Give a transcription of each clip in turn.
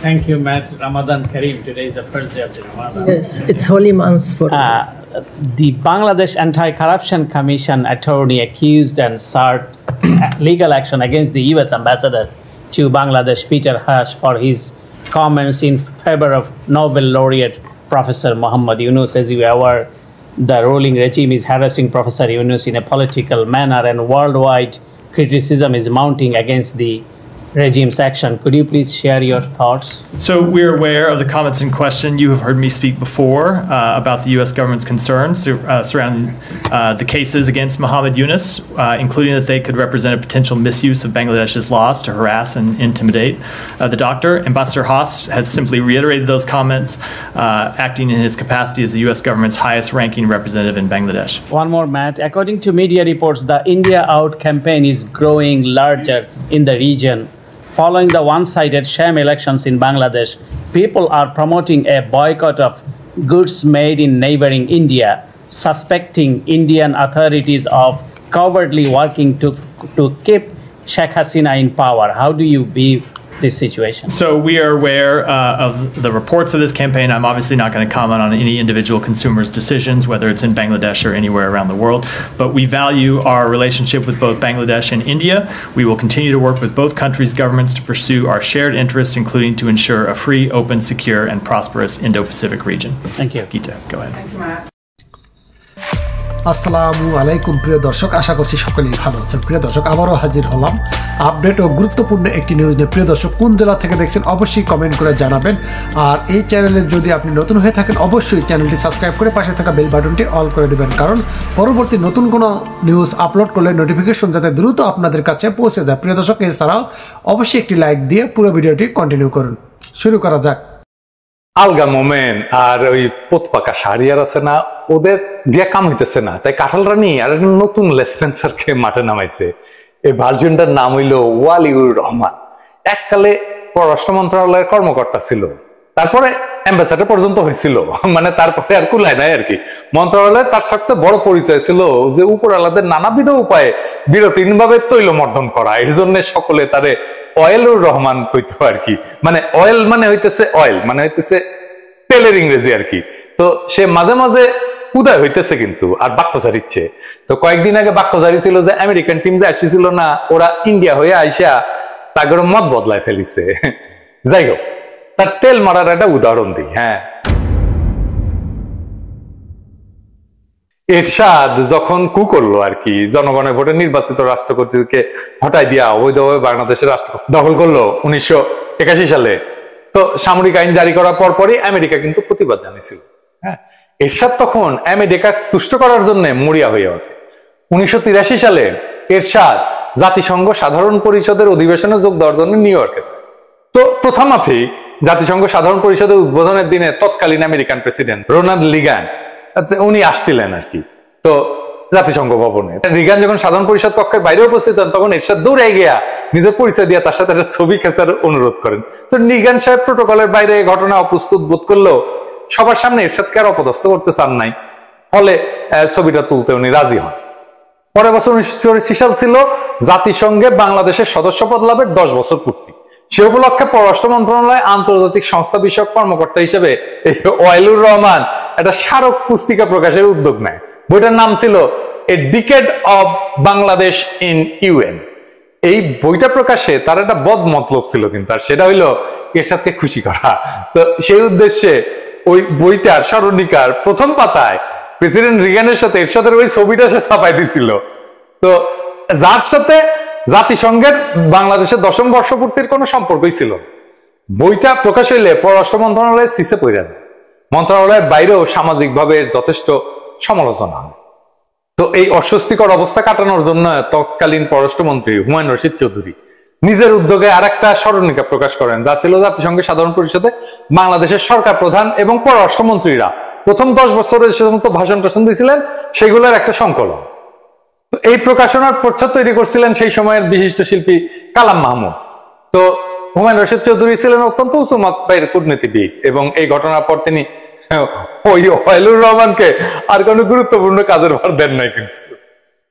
Thank you, Matt. Ramadan Kareem. Today is the first day of the Ramadan. Yes, it's holy months for us. Uh, the Bangladesh Anti-Corruption Commission attorney accused and sought legal action against the U.S. ambassador to Bangladesh, Peter Hush, for his comments in favor of Nobel laureate Professor Muhammad Yunus. As you are aware, the ruling regime is harassing Professor Yunus in a political manner, and worldwide criticism is mounting against the regime's action. Could you please share your thoughts? So we're aware of the comments in question. You have heard me speak before uh, about the U.S. government's concerns uh, surrounding uh, the cases against Mohammed Yunus, uh, including that they could represent a potential misuse of Bangladesh's laws to harass and intimidate uh, the doctor. Ambassador Haas has simply reiterated those comments, uh, acting in his capacity as the U.S. government's highest-ranking representative in Bangladesh. One more, Matt. According to media reports, the India Out campaign is growing larger in the region. Following the one sided sham elections in Bangladesh, people are promoting a boycott of goods made in neighboring India, suspecting Indian authorities of cowardly working to, to keep Sheikh Hasina in power. How do you view this situation? So we are aware uh, of the reports of this campaign. I'm obviously not going to comment on any individual consumer's decisions, whether it's in Bangladesh or anywhere around the world. But we value our relationship with both Bangladesh and India. We will continue to work with both countries' governments to pursue our shared interests, including to ensure a free, open, secure, and prosperous Indo-Pacific region. Thank you. Gita, go ahead. আসসালামু আলাইকুম, প্রিয় দর্শক। আশা করছি সকলেই ভালো আছেন। প্রিয় দর্শক, আবারও হাজির হলাম। আপডেট ও গুরুত্বপূর্ণ একটি নিউজ নিয়ে। প্রিয় দর্শক, কোন জেলা থেকে দেখছেন অবশ্যই কমেন্ট করে জানাবেন। আর এই চ্যানেলে যদি আপনি নতুন হয়ে থাকেন, অবশ্যই চ্যানেলটি সাবস্ক্রাইব করে পাশে থাকা বেল বাটনটি অল করে দেবেন। কারণ পরবর্তী নতুন কোনো নিউজ আপলোড করলে নোটিফিকেশন যাতে দ্রুত আপনাদের কাছে পৌঁছে যায়। প্রিয় দর্শক, এছাড়াও অবশ্যই একটি লাইক দিয়ে পুরো ভিডিওটি কন্টিনিউ করুন। শুরু করা যাক। আলগা মোমেন আর ওই পোতপাকা আর আছে না, ওদের দিয়া কাম হইতেছে না। তাই কাঁঠাল রানী আর নতুন লেসপেন্সারকে মাঠে নামাইছে। এই ভার্জনটার নাম হইল ওয়ালিউর রহমান। এককালে পররাষ্ট্র মন্ত্রণালয়ের কর্মকর্তা ছিল। তারপরে অ্যাম্বাসাডার পর্যন্ত হয়েছিল। মানে তারপরে আর কুলায় নাই আর কি। মন্ত্রণালয়ে তার সবচেয়ে বড় পরিচয় ছিল যে উপর আলাদের নানাবিধ উপায়ে বিরতিহীন ভাবে তৈল মর্দন করা, এই জন্য সকলে তারে অয়েলুর রহমান কইতো আর কি। মানে অয়েল মানে হইতেছে অয়েল মানে হইতেছে তেলের ইংরেজি আর কি। তো সে মাঝে মাঝে উদয় হইতেছে কিন্তু, আর বাক্য ছাড়িচ্ছে তো কয়েকদিন আগে বাক্য ছিল যে আমেরিকান টিম যে আসছিল না, ওরা ইন্ডিয়া হয়ে আইসা তাগর মত বদলায় ফেলিছে। যাই হোক তার তেল মারার একটা উদাহরণ দিই হ্যাঁ। এরশাদ যখন কু করল আর কি, জনগণের ভোটে নির্বাচিত রাষ্ট্রপতিকে হটাই দিয়া অবৈধভাবে বাংলাদেশের রাষ্ট্র দখল করল উনিশশো একাশি সালে। তো সামরিক আইন জারি করার পর পরই আমেরিকা কিন্তু প্রতিবাদ জানিয়েছিল হ্যাঁ। এরশাদ তখন আমেরিকা তুষ্ট করার জন্য মরিয়া হয়ে ওঠে। উনিশশো তিরাশি সালে এরশাদ জাতিসংঘ সাধারণ পরিষদের অধিবেশনে যোগ দেওয়ার জন্য নিউ ইয়র্কে যায়। তো প্রথমাফি জাতিসংঘ সাধারণ পরিষদের উদ্বোধনের দিনে তৎকালীন আমেরিকান প্রেসিডেন্ট রোনাল্ড লিগান উনি আসছিলেন আর কি, তো জাতিসংঘ ভবনে। রিগান যখন সাধারণ পরিষদ কক্ষের বাইরে উপস্থিত হন, তখন এরশাদ দৌড়ে গিয়া নিজের পরিচয় দিয়ে তার সাথে একটা ছবি খেঁচার অনুরোধ করেন। তো নিগান সাহেব প্রোটোকলের বাইরে ঘটনা অপ্রস্তুত বোধ করলেও সবার সামনে এরশাদকে আর অপদস্থ করতে চান নাই, ফলে ছবিটা তুলতে উনি রাজি হন। পরের বছর উনিশশো সাল ছিল, জাতিসংঘে বাংলাদেশের সদস্যপদ লাভের দশ বছর পূর্তি। সে উপলক্ষে পররাষ্ট্র মন্ত্রণালয় আন্তর্জাতিক সংস্থা বিষয়ক কর্মকর্তা হিসেবে এই ওয়াইলুর রহমান একটা স্মারক পুস্তিকা প্রকাশের উদ্যোগ নেয়। বইটার নাম ছিল a decade of Bangladesh in UN এই বইটা প্রকাশে তার একটা বদ মতলব ছিল কিন্তু, আর সেটা হইল এরশাদকে খুশি করা। তো সেই উদ্দেশ্যে ওই বইটার স্মরণিকার প্রথম পাতায় প্রেসিডেন্ট রিগানের সাথে এরশাদের ওই ছবিটা সে ছাপাই দিছিল। তো যার সাথে জাতিসংঘের বাংলাদেশের দশম বর্ষপূর্তির কোনো সম্পর্কই ছিল বইটা প্রকাশ হইলে পররাষ্ট্র মন্ত্রণালয়ের সিসে পড়ে যায়। মন্ত্রণালয়ের বাইরেও সামাজিকভাবে যথেষ্ট সমালোচনা তো এই অস্বস্তিকর অবস্থা কাটানোর জন্য তৎকালীন পররাষ্ট্রমন্ত্রী হুমায়ুন রশিদ চৌধুরী নিজের উদ্যোগে আর একটা স্মরণিকা প্রকাশ করেন, যা ছিল জাতিসংঘের সাধারণ পরিষদে বাংলাদেশের সরকার প্রধান এবং পররাষ্ট্রমন্ত্রীরা প্রথম দশ বছরের সে সমস্ত ভাষণ টাষণ দিয়েছিলেন, সেগুলোর একটা সংকলন। এই প্রকাশনার প্রচ্ছদ তৈরি করছিলেন সেই সময়ের বিশিষ্ট শিল্পী কালাম মাহমুদ। তো হুমায়ুন রশিদ চৌধুরী ছিলেন অত্যন্ত উঁচু মাত্রায় কূটনীতিবিদ এবং এই ঘটনার পর তিনি ওই ওয়াইলুর রহমানকে আর কোনো গুরুত্বপূর্ণ কাজের ভার দেন নাই কিন্তু।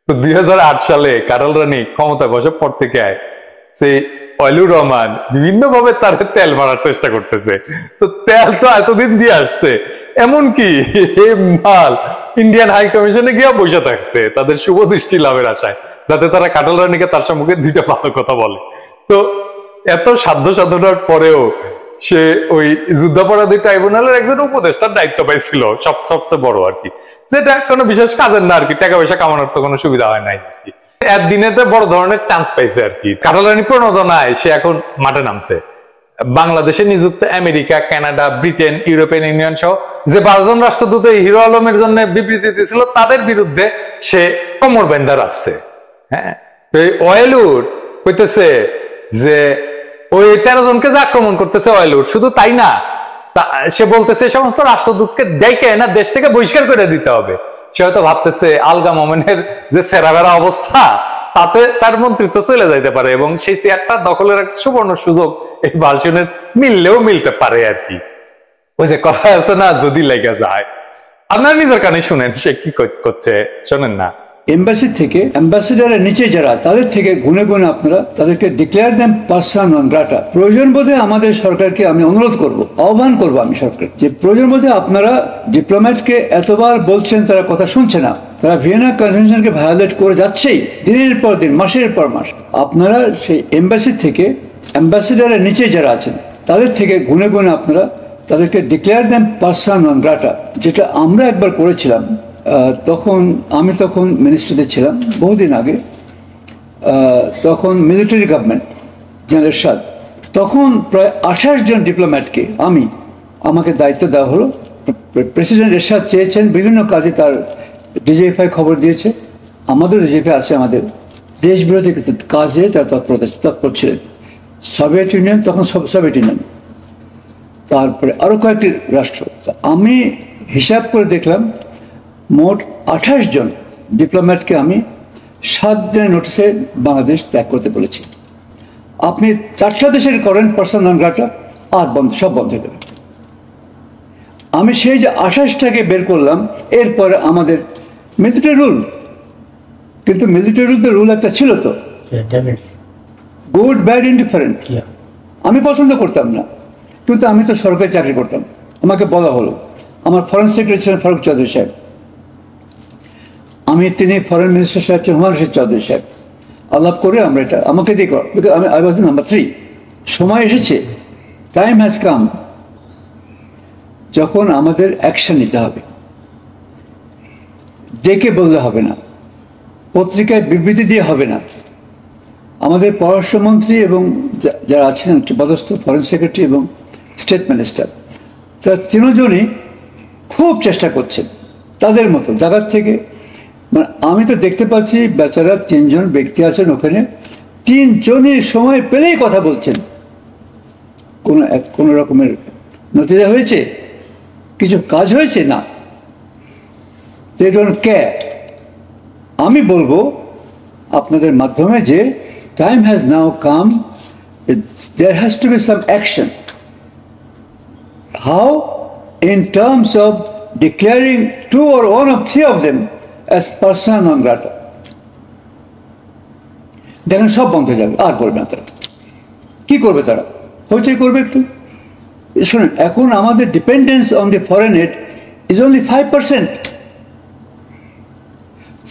তো দুই হাজার আট সালে কারল রানী ক্ষমতায় বসে পর থেকে সে অয়লুর রহমান বিভিন্ন ভাবে তার তেল মারার চেষ্টা করতেছে। তো তেল তো এতদিন দিয়ে আসছে, এমনকি মাল ইন্ডিয়ান হাই কমিশনে গিয়া বসে থাকছে, তাদের শুভ দৃষ্টি লাভের আশায়, যাতে তারা কাটাল রানীকে তার সম্মুখে দুইটা ভালো কথা বলে। তো এত সাধ্য সাধনার পরেও সে ওই যুদ্ধাপরাধী ট্রাইব্যুনালের একজন উপদেষ্টার দায়িত্ব পাইছিল, সব সবচেয়ে বড় আর কি। যেটা কোনো বিশেষ কাজের না আর কি, টাকা পয়সা কামানোর তো কোনো সুবিধা হয় নাই আর কি। একদিনেতে বড় ধরনের চান্স পাইছে আর কি। কাটালানি প্রণোদনায় সে এখন মাঠে নামছে। বাংলাদেশে নিযুক্ত America, Canada, Britain, European Union সহ যে বারোজন রাষ্ট্রদূত এই হিরো আলমের জন্য বিবৃতি দিয়েছিল, তাদের বিরুদ্ধে সে কোমর বেন্ধা রাখছে। হ্যাঁ? কইতেছে যে, ওই তেরো জনকে যে আক্রমণ করতেছে অয়েলুর, শুধু তাই না সে বলতেছে সমস্ত রাষ্ট্রদূতকে দেখে না দেশ থেকে বহিষ্কার করে দিতে হবে। সে হয়তো ভাবতেছে আলগা মোমেনের যে সেরাবেরা অবস্থা তাতে তার মন্ত্রিত্ব চলে যাইতে পারে এবং সেই চেয়ারটা দখলের একটা সুবর্ণ সুযোগ এই ভাষণের মিললেও মিলতে পারে আর কি। ওই যে কথা আছে না, যদি লেগে যায়। আপনারা নিজের কানে শুনেন, সে কি করছে, শোনেন না। এম্বাসি থেকে অ্যাম্বাসিডারের নিচে যারা, তাদের থেকে গুনে গুনে আপনারা তাদেরকে ডিক্লেয়ার দেন পার্সন নন গ্রাটা প্রয়োজন বোধে আমাদের সরকারকে আমি অনুরোধ করব, আহ্বান করব আমি সরকার যে প্রয়োজন বোধে আপনারা ডিপ্লোম্যাটকে এতবার বলছেন তারা কথা শুনছে না। তারা ভিয়েনা কনভেনশনকে ভায়োলেট করে যাচ্ছেই দিনের পর দিন, মাসের পর মাস। আপনারা সেই এম্বাসি থেকে, অ্যাম্বাসিডারের নিচে যারা আছেন, তাদের থেকে গুনে গুনে আপনারা তাদেরকে ডিক্লেয়ার দেন পার্সন নন গ্রাটা যেটা আমরা একবার করেছিলাম। তখন, আমি তখন মিনিস্ট্রিতে ছিলাম, বহুদিন আগে। তখন মিলিটারি গভর্নমেন্ট জেনারেল এরশাদ তখন প্রায় আঠাশ জন ডিপ্লোম্যাটকে আমি, আমাকে দায়িত্ব দেওয়া হলো। প্রেসিডেন্ট এরশাদ চেয়েছেন, বিভিন্ন কাজে তার ডিজিএফআই খবর দিয়েছে আমাদের ডিজিএফআই আছে, আমাদের দেশ বিরোধী কাজে তার তৎপরতা তৎপর ছিলেন। সোভিয়েত ইউনিয়ন, তখন সোভিয়েত ইউনিয়ন। তারপরে আরও কয়েকটি রাষ্ট্র। আমি হিসাব করে দেখলাম, মোট আঠাশ জন ডিপ্লোম্যাটকে আমি সাত দিনের নোটিসে বাংলাদেশ ত্যাগ করতে বলেছি। আপনি চারটা দেশের করেন পার্সন নন আর বন্ধ, সব বন্ধ হয়ে যাবে। আমি সেই যে আঠাশটাকে বের করলাম, এরপরে আমাদের মিলিটারি রুল কিন্তু মিলিটারি রুল রুল একটা ছিল তো। Good bad indifferent. আমি পছন্দ করতাম না। কিন্তু আমি তো সরকারি চাকরি করতাম। আমাকে বলা হলো। আমার ফরেন সেক্রেটারি ছিলেন ফারুক চৌধুরী সাহেব। আমি তিনি ফরেন মিনিস্টার সাহেব ছিলেন হুমায়ুন রশিদ চৌধুরী সাহেব। আলাপ করে আমরা এটা আমাকে দিয়ে কর আমি আই ওয়াজ নাম্বার থ্রি সময় এসেছে। টাইম হ্যাজ কাম যখন আমাদের অ্যাকশন নিতে হবে। ডেকে বললে হবে না, পত্রিকায় বিবৃতি দিয়ে হবে না। আমাদের পররাষ্ট্রমন্ত্রী এবং যারা আছেন পদস্থ ফরেন সেক্রেটারি এবং স্টেট মিনিস্টার তারা তিনজনই খুব চেষ্টা করছেন তাদের মতো জায়গার থেকে। মানে আমি তো দেখতে পাচ্ছি বেচারা তিনজন ব্যক্তি আছেন ওখানে, তিনজনই সময় পেলেই কথা বলছেন। কোনো এক, কোনো রকমের নতিজা হয়েছে? কিছু কাজ হয়েছে? না। দে ডোন্ট কেয়ার আমি বলব আপনাদের মাধ্যমে যে time has now come there has to be some action how in terms of declaring two or one of three of them as person non grata দেখেন সব বন্ধ হয়ে যাবে, আর করবে না তারা। কি করবে তারা? হইচই করবে একটু। শুনুন, এখন আমাদের dependence on the foreign aid is only five percent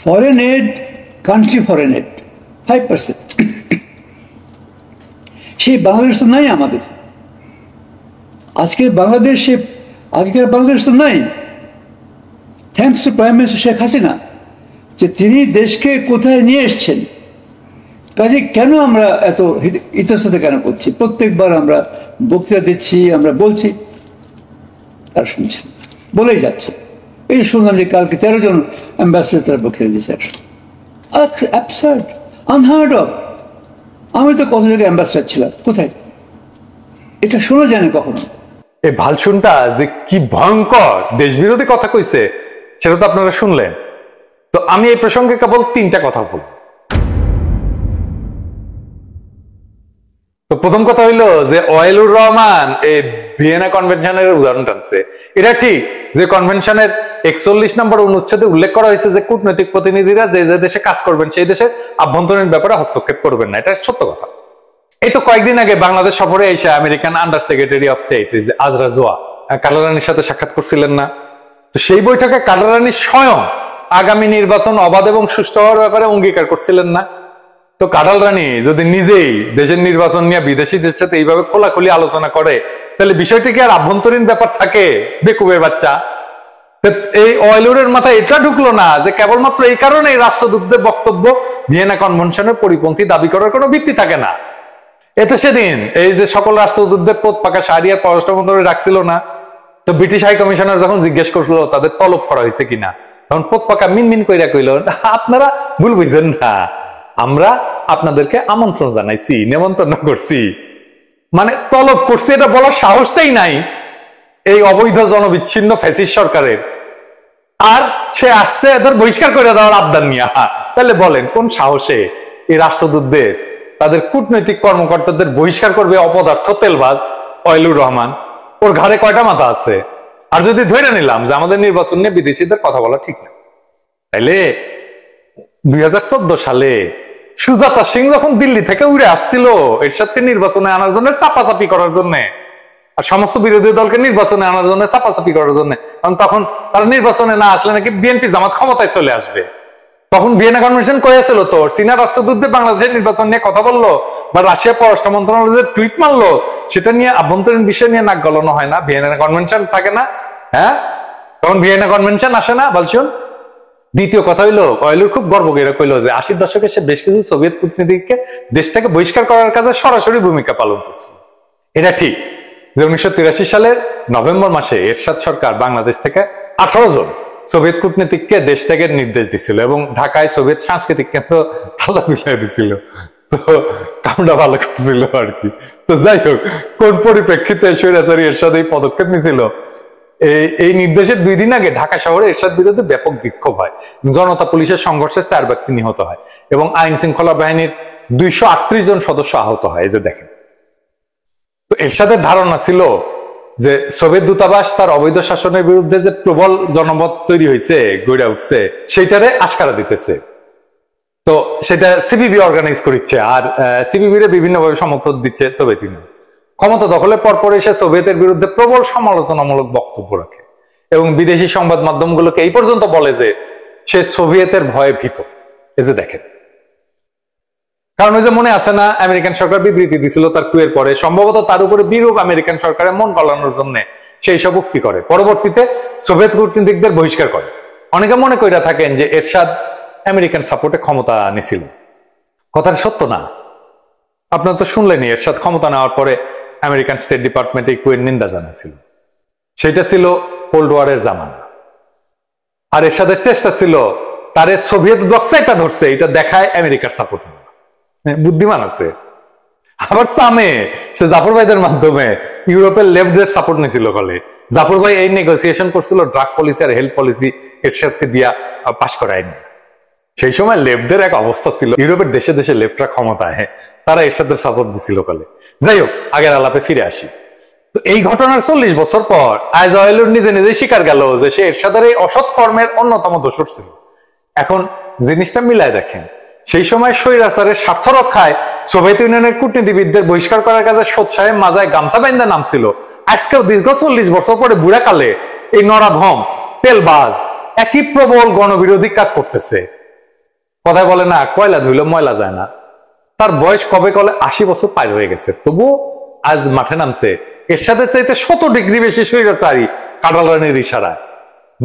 foreign aid country foreign aid five percent সেই বাংলাদেশ তো নাই আমাদের। আজকের বাংলাদেশে আগেকার বাংলাদেশ তো নাই। Thanks to prime minister Sheikh Hasina যে তিনি দেশকে কোথায় নিয়ে এসছেন। কাজে কেন আমরা এত ইতস্তত কেন করছি? প্রত্যেকবার আমরা বক্তৃতা দিচ্ছি, আমরা বলছি, তারা শুনছেন। বলেই যাচ্ছে। এই শুনলাম যে কালকে তেরো জন অ্যাম্বাসেডার বক্তৃতা দিয়েছে। একশো অ্যাবসার্ড আনহার্ড অফ আমি তো কত জায়গায় অ্যাম্বাসেডার ছিলাম? কোথায়? এটা শোনা যায় না কখনো। এই ভালসুনটা যে কি ভয়ঙ্কর দেশ বিরোধী কথা কইছে, সেটা তো আপনারা শুনলেন। তো আমি এই প্রসঙ্গে কেবল তিনটা কথা বলব। তো প্রথম কথা হইল যে ওয়াইলুর রহমান, এই ভিয়েনা কনভেনশনের উদাহরণ টানছে। এটা ঠিক যে কনভেনশনের একচল্লিশ নম্বর অনুচ্ছেদে উল্লেখ করা হয়েছে যে কূটনৈতিক প্রতিনিধিরা যে যে দেশে কাজ করবেন, সেই দেশের আভ্যন্তরীণ ব্যাপারে হস্তক্ষেপ করবেন না। এটা সত্য কথা। এই তো কয়েকদিন আগে বাংলাদেশ সফরে এসে American under secretary of state Uzra Zeya কালারানির সাথে সাক্ষাৎ করছিলেন না। তো সেই বৈঠকে কালারানি স্বয়ং আগামী নির্বাচন অবাধ এবং সুষ্ঠু হওয়ার ব্যাপারে অঙ্গীকার করছিলেন না। তো কাটাল রানী যদি নিজেই দেশের নির্বাচন নিয়ে বিদেশিদের সাথে এইভাবে খোলাখুলি আলোচনা করে, তাহলে বিষয়টি কি আর আভ্যন্তরীণ ব্যাপার থাকে বেকুবের বাচ্চা? এই অয়েলুরের মাথায় এটা ঢুকলো না যে কেবলমাত্র এই কারণে রাষ্ট্রদূতদের বক্তব্য ভিয়েনা কনভেনশনের পরিপন্থী দাবি করার কোনো ভিত্তি থাকে না। এতে সেদিন এই যে সকল রাষ্ট্রদূতদের পোত পাকা সারিয়ার পররাষ্ট্র মন্ত্রণালয় রাখছিল না, তো ব্রিটিশ হাই কমিশনার যখন জিজ্ঞেস করছিল তাদের তলব করা হয়েছে কিনা, তখন পোত পাকা মিন মিন কইরা কইল, আপনারা ভুল বুঝছেন না। আমরা আপনাদেরকে আমন্ত্রণ জানাইছি, নেমন্তন্ন করছি। মানে তলব করছি, এটা বলার সাহসটাই নাই। এই অবৈধ জনবিচ্ছিন্ন ফ্যাসিস সরকারের। আর সে আসছে, এদের বহিষ্কার করে দেওয়ার আবদান নিয়ে। তাহলে বলেন, কোন সাহসে এই রাষ্ট্রদূতদের, তাদের কূটনৈতিক কর্মকর্তাদের বহিষ্কার করবে অপদার্থ তেলবাজ অয়েলুর রহমান? ওর ঘাড়ে কয়টা মাথা আছে? আর যদি ধরে নিলাম যে আমাদের নির্বাচন নিয়ে বিদেশিদের কথা বলা ঠিক না, তাইলে দুই হাজার চোদ্দ সালে সুজাতা সিং যখন দিল্লি থেকে উড়ে আসছিল, এরশাদকে নির্বাচনে আনার জন্য চাপাচাপি করার জন্য, আর সমস্ত বিরোধী দলকে নির্বাচনে আনার জন্য চাপাচাপি করার জন্য, কারণ তখন তারা নির্বাচনে না আসলে নাকি বিএনপি জামাত ক্ষমতায় চলে আসবে। তখন ভিয়েনা কনভেনশন করেছিল তো, চীনা রাষ্ট্রদূতদের বাংলাদেশের নির্বাচন নিয়ে কথা বলল, বা রাশিয়া পররাষ্ট্র মন্ত্রণালয় টুইট মারলো, সেটা নিয়ে আভ্যন্তরীণ বিষয় নিয়ে নাক গলানো হয় না, ভিয়েনা কনভেনশন থাকে না হ্যাঁ? তখন ভিয়েনা কনভেনশন আসে না বলছুন দ্বিতীয় কথা হইল, কয়েলুর খুব গর্ব করে কইলো যে আশির দশকে সে বেশ কিছু সোভিয়েত কূটনীতিককে দেশ থেকে বহিষ্কার করার কাজে সরাসরি ভূমিকা পালন করছে। এটা ঠিক যে উনিশশো সালের নভেম্বর মাসে এরশাদ সরকার বাংলাদেশ থেকে আঠারো জন সোভিয়েত কূটনীতিককে দেশ থেকে নির্দেশ দিছিল এবং ঢাকায় সোভিয়েত সাংস্কৃতিক কেন্দ্র তালা ঝুলিয়ে দিছিল। তো কামটা ভালো করছিল আর কি। তো যাই হোক, কোন পরিপ্রেক্ষিতে স্বৈরাচারী এরশাদ এই পদক্ষেপ নিছিল? এই নির্দেশের দুই দিন আগে ঢাকা শহরে এরশাদ বিরুদ্ধে ব্যাপক বিক্ষোভ হয়। জনতা পুলিশের সংঘর্ষে চার ব্যক্তি নিহত হয় এবং আইন শৃঙ্খলা বাহিনীর দুইশো জন সদস্য আহত হয় যে দেখেন। তো এরশাদের ধারণা ছিল যে সোভিয়েত দূতাবাস তার অবৈধ শাসনের বিরুদ্ধে যে প্রবল জনমত তৈরি হয়েছে, গড়ে উঠছে, সেইটারে আশকারা দিতেছে। তো সেটা সিবিবি অর্গানাইজ করছে আর সিবিবি বিভিন্নভাবে সমর্থন দিচ্ছে সোভিয়েত ইউনিয়ন। ক্ষমতা দখলের পরপর এসে সোভিয়েতের বিরুদ্ধে প্রবল সমালোচনামূলক বক্তব্য রাখে। এবং বিদেশি সংবাদ মাধ্যমগুলোকে এই পর্যন্ত বলে যে সে সোভিয়েতের ভয়ে ভীত। এই যে দেখেন। কারণ ওই যে মনে আছে না, আমেরিকান সরকার বিবৃতি দিছিল তার কুয়ের পরে। সম্ভবত তার উপরে বিরূপ আমেরিকান সরকারের মন গলানোর জন্য সেই সব উক্তি করে। পরবর্তীতে সোভিয়েত কূটনীতিকদের বহিষ্কার করে। অনেকে মনে কইরা থাকেন যে এরশাদ আমেরিকান সাপোর্টে ক্ষমতা নিছিল। কথাটা সত্য না। আপনারা তো শুনলেনি এরশাদ ক্ষমতা নেওয়ার পরে আমেরিকান স্টেট ডিপার্টমেন্ট এই কুয়ের নিন্দা জানাইছিল। সেটা ছিল কোল্ড ওয়ারের জামানা। আর এরশাদের চেষ্টা ছিল, তারে সোভিয়েত ডক্সাইটা ধরছে, এটা দেখায় আমেরিকার সাপোর্ট বুদ্ধিমান আছে। আবার সামে সে জাফর ভাইদের মাধ্যমে ইউরোপের লেফটদের সাপোর্ট নিয়েছিল ফলে জাফর ভাই এই নেগোসিয়েশন করছিল ড্রাগ পলিসি আর হেলথ পলিসি এর সাথে দিয়া পাশ করায়নি। সেই সময় লেফটদের এক অবস্থা ছিল, ইউরোপের দেশে দেশে লেফটরা ক্ষমতায় তারা এরশাদের সাপোর্ট দিছিল ফলে যাই হোক, আগের আলাপে ফিরে আসি। তো এই ঘটনার চল্লিশ বছর পর আজ নিজে নিজে স্বীকার গেল যে সে এরশাদের এই অসৎ কর্মের অন্যতম দোষর ছিল। এখন জিনিসটা মিলায় দেখেন, সেই সময় স্বৈরাচারের স্বার্থ রক্ষায় সোভিয়েত ইউনিয়নের কূটনীতিবিদদের বহিষ্কার করার কাজে সোদ সাহেব মাজায় গামছা বাইন্দা নাম ছিল আজকেও দীর্ঘ চল্লিশ বছর পরে বুড়াকালে এই নরাধম তেলবাজ, একই প্রবল গণবিরোধী কাজ করতেছে। কথায় বলে না, কয়লা ধুইলে ময়লা যায় না। তার বয়স কবে কলে আশি বছর পার হয়ে গেছে। তবুও আজ মাঠে নামছে। এর সাথে চাইতে শত ডিগ্রি বেশি স্বৈরাচারী কাটাল রানীর ইশারায়।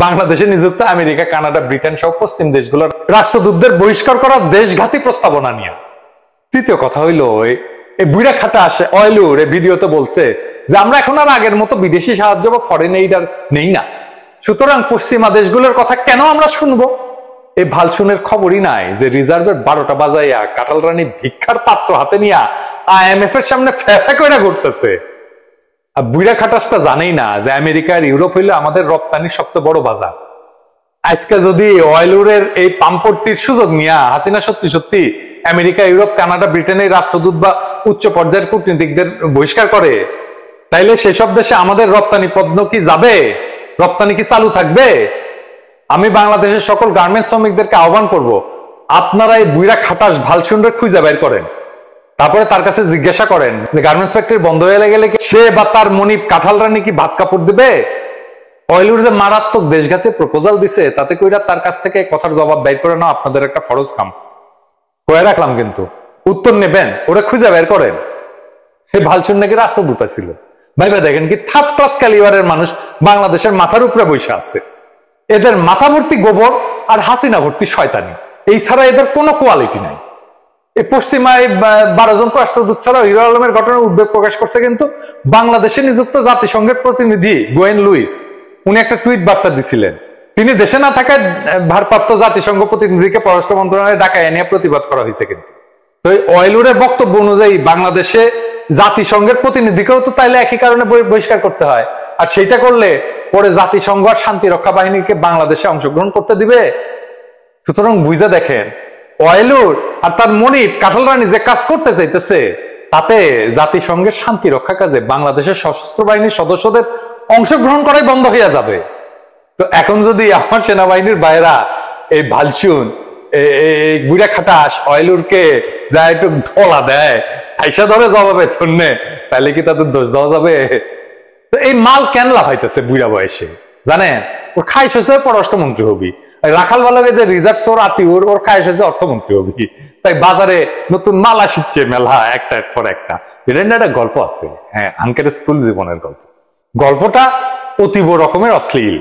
বাংলাদেশে নিযুক্ত আমেরিকা, কানাডা, ব্রিটেন সহ পশ্চিম দেশগুলোর রাষ্ট্রদূতদের বহিষ্কার করার দেশঘাতী প্রস্তাবনা নিয়ে। তৃতীয় কথা হইল এই বুড়া খাটা আসে অয়েলুর এই ভিডিওতে বলছে যে, আমরা এখন আর আগের মতো বিদেশি সাহায্য বা ফরেন এইডার নেই না। সুতরাং পশ্চিমা দেশগুলোর কথা কেন আমরা শুনব? এই ভালসুনের খবরই নাই যে রিজার্ভের বারোটা বাজাইয়া কাটাল রানী ভিক্ষার পাত্র হাতে নিয়া আইএমএফ এর সামনে ফেফে করে ঘুরতেছে। আর বুড়া খাটাসটা জানেই না যে আমেরিকা আর ইউরোপ হইলে আমাদের রপ্তানির সবচেয়ে বড় বাজার। আজকে যদি অয়েলুরের এই পাম্পটির সুযোগ নিয়া হাসিনা সত্যি সত্যি আমেরিকা, ইউরোপ, কানাডা, ব্রিটেনের রাষ্ট্রদূত বা উচ্চ পর্যায়ের কূটনীতিকদের বহিষ্কার করে, তাইলে সেসব দেশে আমাদের রপ্তানি পণ্য কি যাবে? রপ্তানি কি চালু থাকবে? আমি বাংলাদেশের সকল গার্মেন্টস শ্রমিকদেরকে আহ্বান করব, আপনারা এই বুইরা খাটাস ভালসুনরে খুঁজে বের করেন। তারপরে তার কাছে জিজ্ঞাসা করেন যে গার্মেন্টস ফ্যাক্টরি বন্ধ হয়ে গেলে কি সে বা তার মনিব কাঁঠাল রানী কি ভাত কাপড় দিবে? অয়েলুর যে মারাত্মক দেশ গাছে প্রপোজাল দিছে, তাতে কইরা তার কাছ থেকে কথার জবাব বের করে না আপনাদের একটা ফরজ কাম। কয়ে রাখলাম কিন্তু, উত্তর নেবেন, ওরা খুঁজে বের করেন। সে ভালচুন নাকি রাষ্ট্রদূতা ছিল ভাইবা দেখেন কি থার্ড ক্লাস ক্যালিবারের মানুষ বাংলাদেশের মাথার উপরে বসে আছে। এদের মাথা ভর্তি গোবর আর হাসিনা ভর্তি শয়তানি। এই ছাড়া এদের কোনো কোয়ালিটি নাই। এই পশ্চিমায় বারো জন রাষ্ট্রদূত ছাড়াও হিরো আলমের ঘটনার উদ্বেগ প্রকাশ করছে কিন্তু বাংলাদেশে নিযুক্ত জাতিসংঘের প্রতিনিধি গোয়েন লুইস, উনি একটা টুইট বার্তা দিছিলেন। তিনি দেশে না থাকায় ভারপ্রাপ্ত জাতিসংঘ প্রতিনিধিকে পররাষ্ট্র মন্ত্রণালয়ে ডাকায় নিয়ে প্রতিবাদ করা হয়েছে কিন্তু। তো এই অয়েলুরের বক্তব্য অনুযায়ী বাংলাদেশে জাতিসংঘের প্রতিনিধিকেও তো তাইলে একই কারণে বহিষ্কার করতে হয়। আর সেইটা করলে পরে জাতিসংঘ আর শান্তি রক্ষা বাহিনীকে বাংলাদেশে অংশগ্রহণ করতে দিবে। সুতরাং বুঝে দেখেন, অয়েলুর আর তার মনিব কাঁঠাল রানী যে কাজ করতে চাইতেছে, তাতে জাতিসংঘের শান্তি রক্ষা কাজে বাংলাদেশের সশস্ত্র বাহিনীর সদস্যদের অংশগ্রহণ করাই বন্ধ হয়ে যাবে। তো এখন যদি আমার সেনাবাহিনীর বাইরা এই ভালচুন এই বুড়া খাটাস, অয়েলুরকে যা একটু ঢোলা দেয় ধরে জবাবে শুননে তাহলে কি তাদের দোষ দেওয়া যাবে? তো এই মাল কেন লাফাইতেছে বুড়া বয়সে? জানেন? ওর খাইশ হয়েছে পররাষ্ট্রমন্ত্রী হবি। রাখাল বালকে যে রিজার্ভ ওর আতি, ওর ওর খাইশ হয়েছে অর্থমন্ত্রী হবি। তাই বাজারে নতুন মাল আসিচ্ছে মেলা, একটা পর একটা। এটা একটা গল্প আছে। হ্যাঁ আঙ্কের স্কুল জীবনের গল্প। গল্পটা অতীব রকমের অশ্লীল।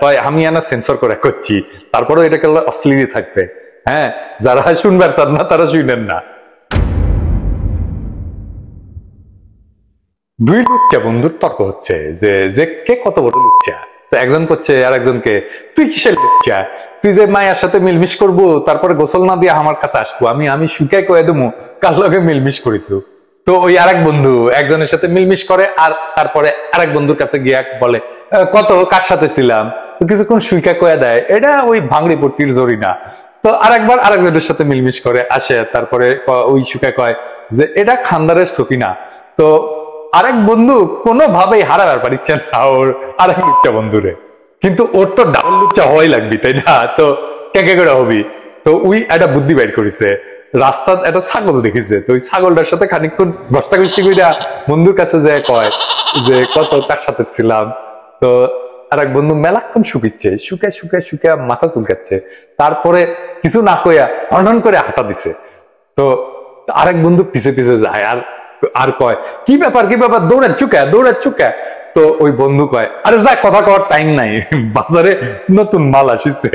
তাই আমি এনা সেন্সর করে করছি। তারপরেও এটাকে অশ্লীলই থাকবে। হ্যাঁ যারা শুনবার চান না, তারা শুনেন না। দুই লুচ্চা বন্ধুর তর্ক হচ্ছে, যে যে কে কত বড় লুচ্চা? তো একজন করছে আর একজনকে তুই কিসের লুচ্চা? তুই যে মায়ের সাথে মিলমিশ করব, তারপরে গোসল না দিয়ে আমার কাছে আসব, আমি আমি শুকাই কয়ে দেবো, কার লগে মিলমিশ করিস? তো ওই আরেক বন্ধু একজনের সাথে মিলমিশ করে, আর তারপরে আরেক বন্ধুর কাছে গিয়ে বলে কত, কার সাথে ছিলাম? তো কিছুক্ষণ সুইকা কয়ে দেয়, এটা ওই ভাঙড়ি পট্টির জরি না। তো আরেকবার আরেকজনের সাথে মিলমিশ করে আসে, তারপরে ওই সুখা কয় যে, এটা খান্দারের সকিনা তো আরেক বন্ধু কোনোভাবেই হারাবার পারিচ্ছে না ওর আরেক লুচ্চা বন্ধুরে। কিন্তু ওর তো ডাবল লুচ্চা হওয়াই লাগবি, তাই না? তো কেঁকে করে হবি? তো উই একটা বুদ্ধি বাইর করেছে। রাস্তা একটা ছাগল দেখিছে। তো ওই ছাগলটার সাথে খানিকক্ষণ ঘষ্টা ঘষ্টি কইরা বন্ধুর কাছে যে কয় যে, কত কার সাথে ছিলাম? তো আর এক বন্ধু মেলাক্ষণ শুকিচ্ছে, শুকায় শুকায় শুকায় মাথা চুলকাচ্ছে। তারপরে কিছু না কইয়া হর্নন করে হাঁটা দিছে। তো আরেক বন্ধু পিছে পিছে যায়। আর আর কয়, কি ব্যাপার কি ব্যাপার? দৌড়ে চুকা দৌড়ে চুকা তো ওই বন্ধু কয়, আরে যা, কথা কওয়ার টাইম নাই। বাজারে নতুন মাল আসিছে।